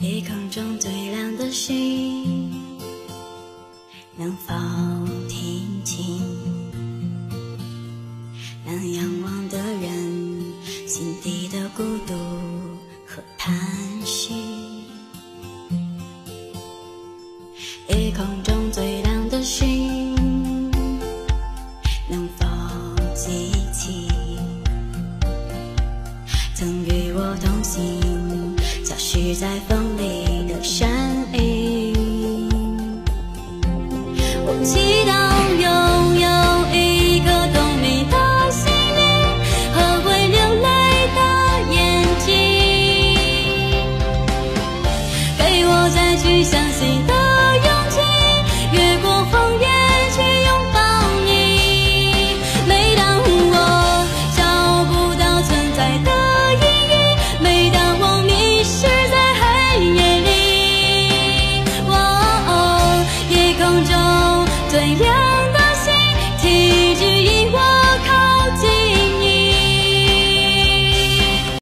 夜空中最亮的星，能否听清？那仰望的人心底的孤独和叹息。夜空中最亮的星，能否记起曾与我同行？许在风里的身影，我祈祷拥有一颗懂你的心灵和会流泪的眼睛，给我再去相信。怎样？